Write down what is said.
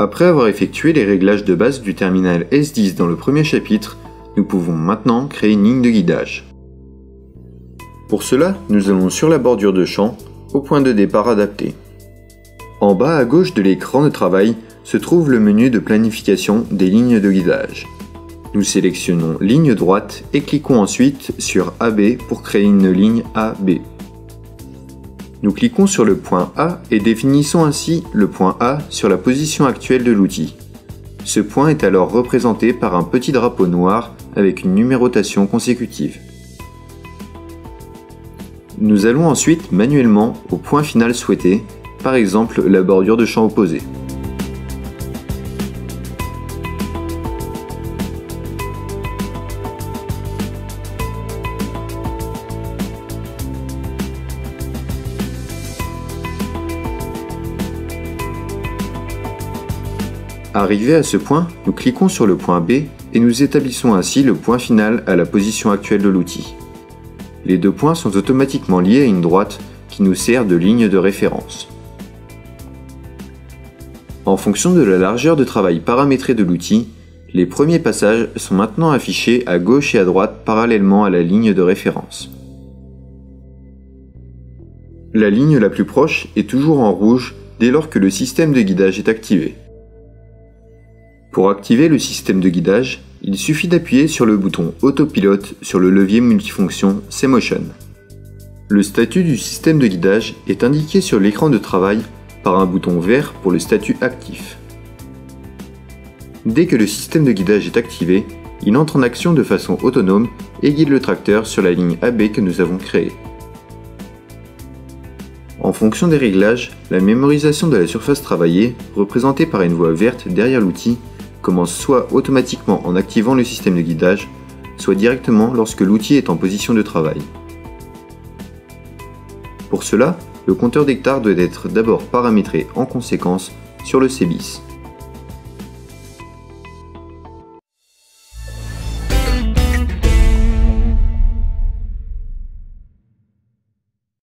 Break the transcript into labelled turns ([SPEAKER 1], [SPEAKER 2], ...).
[SPEAKER 1] Après avoir effectué les réglages de base du terminal S10 dans le premier chapitre, nous pouvons maintenant créer une ligne de guidage. Pour cela, nous allons sur la bordure de champ, au point de départ adapté. En bas à gauche de l'écran de travail se trouve le menu de planification des lignes de guidage. Nous sélectionnons ligne droite et cliquons ensuite sur AB pour créer une ligne AB. Nous cliquons sur le point A et définissons ainsi le point A sur la position actuelle de l'outil. Ce point est alors représenté par un petit drapeau noir avec une numérotation consécutive. Nous allons ensuite manuellement au point final souhaité, par exemple la bordure de champ opposé. Arrivé à ce point, nous cliquons sur le point B et nous établissons ainsi le point final à la position actuelle de l'outil. Les deux points sont automatiquement liés à une droite qui nous sert de ligne de référence. En fonction de la largeur de travail paramétrée de l'outil, les premiers passages sont maintenant affichés à gauche et à droite parallèlement à la ligne de référence. La ligne la plus proche est toujours en rouge dès lors que le système de guidage est activé. Pour activer le système de guidage, il suffit d'appuyer sur le bouton Autopilote sur le levier multifonction C-Motion. Le statut du système de guidage est indiqué sur l'écran de travail par un bouton vert pour le statut actif. Dès que le système de guidage est activé, il entre en action de façon autonome et guide le tracteur sur la ligne AB que nous avons créée. En fonction des réglages, la mémorisation de la surface travaillée, représentée par une voie verte derrière l'outil, commence soit automatiquement en activant le système de guidage, soit directement lorsque l'outil est en position de travail. Pour cela, le compteur d'hectares doit être d'abord paramétré en conséquence sur le CBIS.